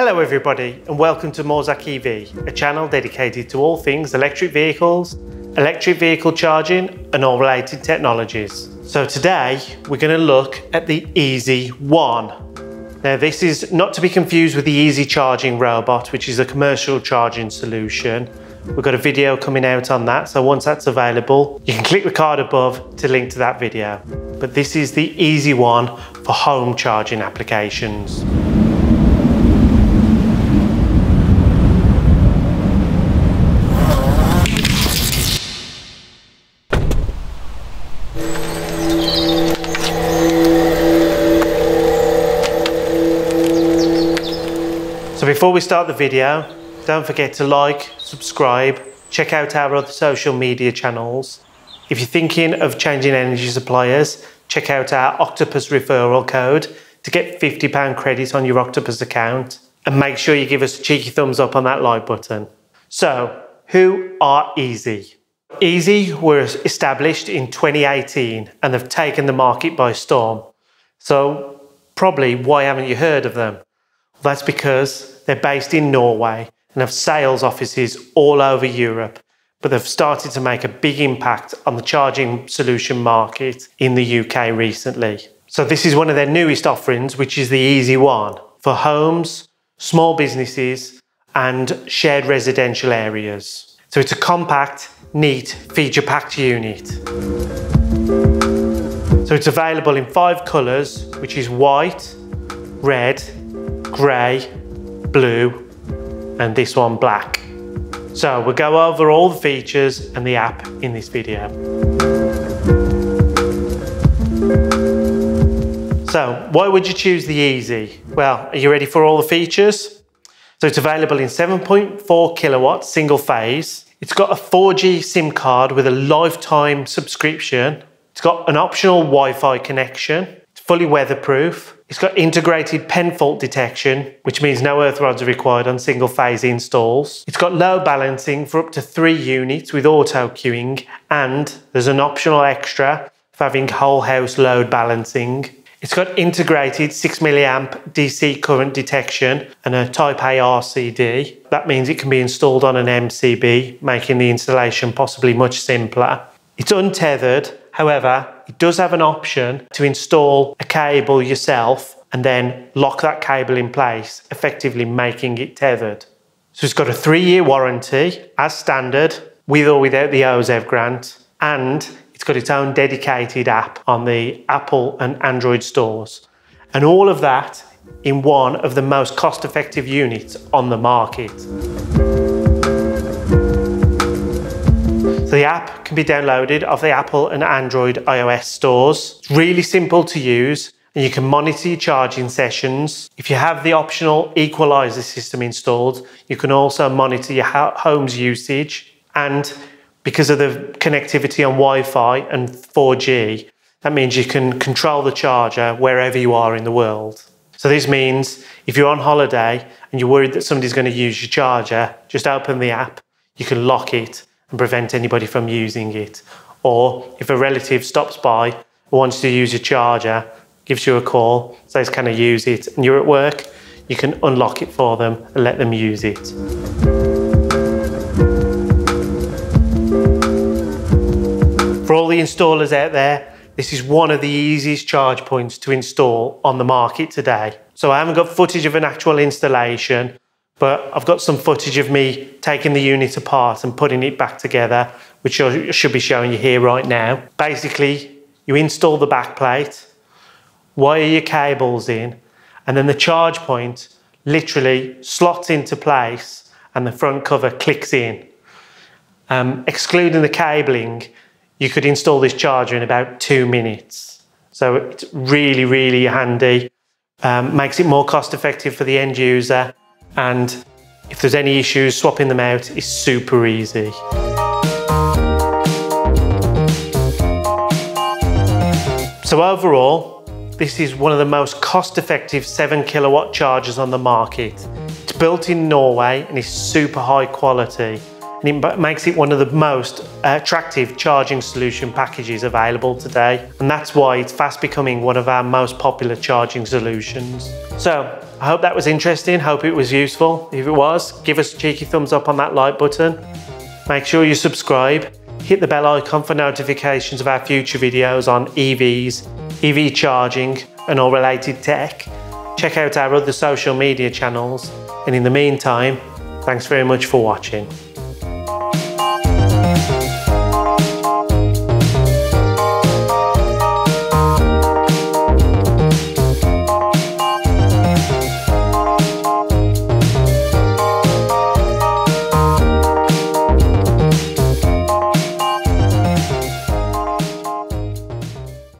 Hello everybody and welcome to Morzak EV, a channel dedicated to all things electric vehicles, electric vehicle charging and all related technologies. So today we're going to look at the Easee One. Now this is not to be confused with the Easee Charging Robot which is a commercial charging solution. We've got a video coming out on that so once that's available you can click the card above to link to that video. But this is the Easee One for home charging applications. So before we start the video, don't forget to like, subscribe, check out our other social media channels. If you're thinking of changing energy suppliers, check out our Octopus referral code to get £50 credit on your Octopus account. And make sure you give us a cheeky thumbs up on that like button. So, who are Easee? Easee were established in 2018 and they've taken the market by storm. So, probably why haven't you heard of them? That's because they're based in Norway and have sales offices all over Europe, but they've started to make a big impact on the charging solution market in the UK recently. So this is one of their newest offerings, which is the Easee One for homes, small businesses, and shared residential areas. So it's a compact, neat, feature-packed unit. So it's available in five colours, which is white, red, grey, blue, and this one black. So we'll go over all the features and the app in this video. So why would you choose the Easee? Well, are you ready for all the features? So it's available in 7.4 kilowatt single phase. It's got a 4G SIM card with a lifetime subscription. It's got an optional Wi-Fi connection. It's fully weatherproof. It's got integrated pen fault detection, which means no earth rods are required on single phase installs. It's got load balancing for up to three units with auto queuing, and there's an optional extra for having whole house load balancing. It's got integrated 6 milliamp DC current detection and a Type A RCD. That means it can be installed on an MCB, making the installation possibly much simpler. It's untethered, however, it does have an option to install a cable yourself and then lock that cable in place, effectively making it tethered. So it's got a three year warranty as standard with or without the OZEV grant and it's got its own dedicated app on the Apple and Android stores. And all of that in one of the most cost effective units on the market. The app can be downloaded off the Apple and Android iOS stores. It's really simple to use and you can monitor your charging sessions. If you have the optional equalizer system installed, you can also monitor your home's usage. And because of the connectivity on Wi-Fi and 4G, that means you can control the charger wherever you are in the world. So this means if you're on holiday and you're worried that somebody's going to use your charger, just open the app, you can lock it and prevent anybody from using it. Or if a relative stops by, wants to use your charger, gives you a call, says, can I use it? And you're at work, you can unlock it for them and let them use it. For all the installers out there, this is one of the easiest charge points to install on the market today. So I haven't got footage of an actual installation, but I've got some footage of me taking the unit apart and putting it back together, which I should be showing you here right now. Basically, you install the backplate, wire your cables in, and then the charge point literally slots into place and the front cover clicks in. Um, excluding the cabling, you could install this charger in about two minutes. So it's really, really handy. Um, makes it more cost effective for the end user and if there's any issues, swapping them out is super easy. So overall, this is one of the most cost-effective 7 kilowatt chargers on the market. It's built in Norway and is super high quality and it makes it one of the most attractive charging solution packages available today and that's why it's fast becoming one of our most popular charging solutions. So I hope that was interesting. Hope it was useful. If it was, give us a cheeky thumbs up on that like button. Make sure you subscribe. Hit the bell icon for notifications of our future videos on EVs, EV charging, and all related tech. Check out our other social media channels. And in the meantime, thanks very much for watching.